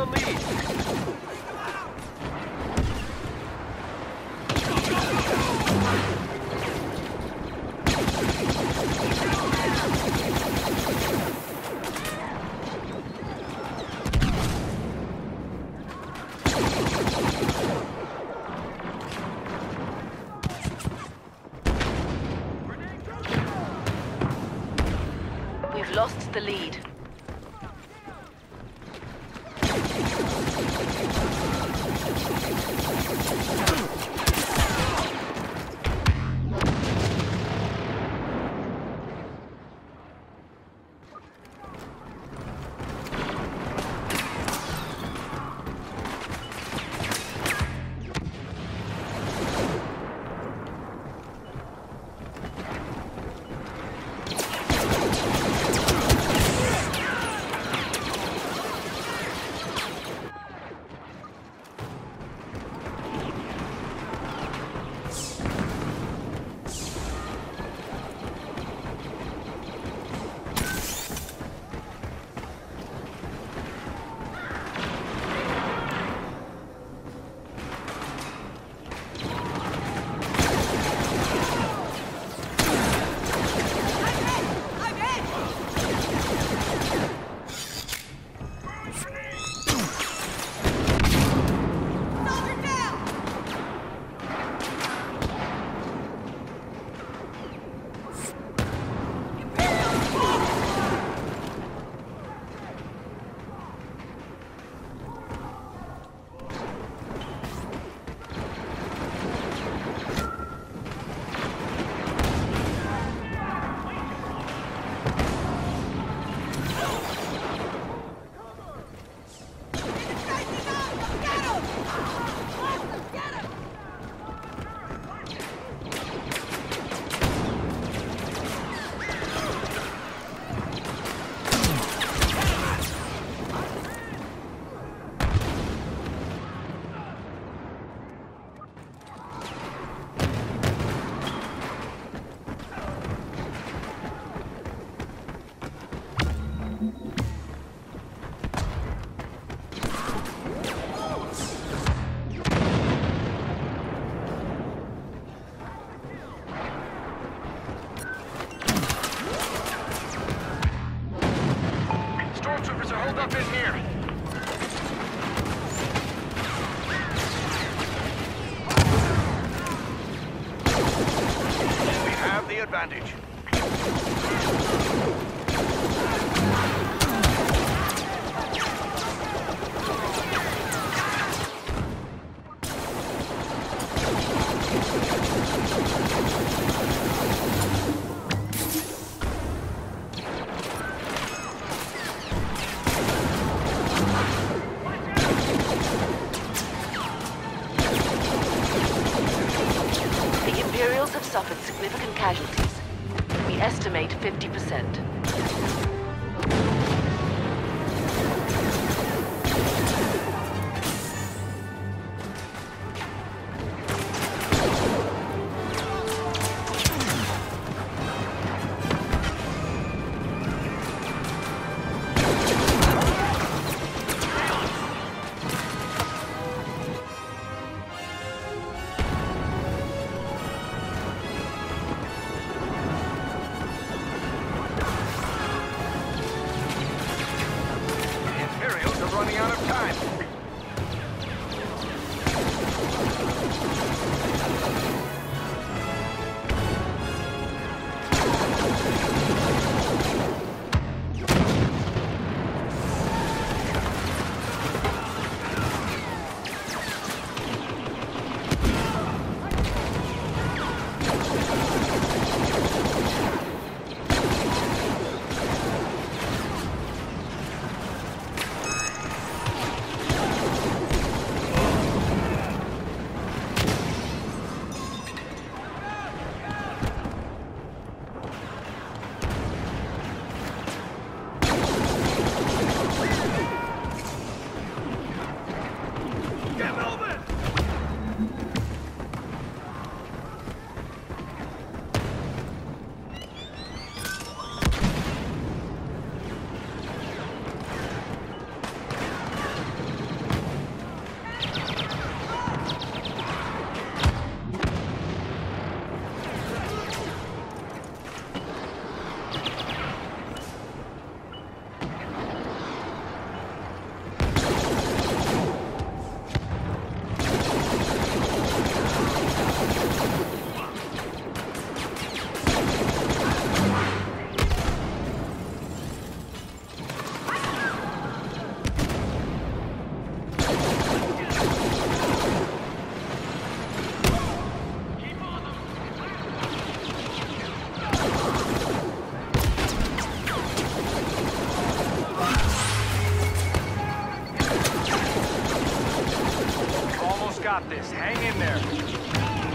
the lead. In here. We have the advantage. Suffered significant casualties. We estimate 50%. Hang in there.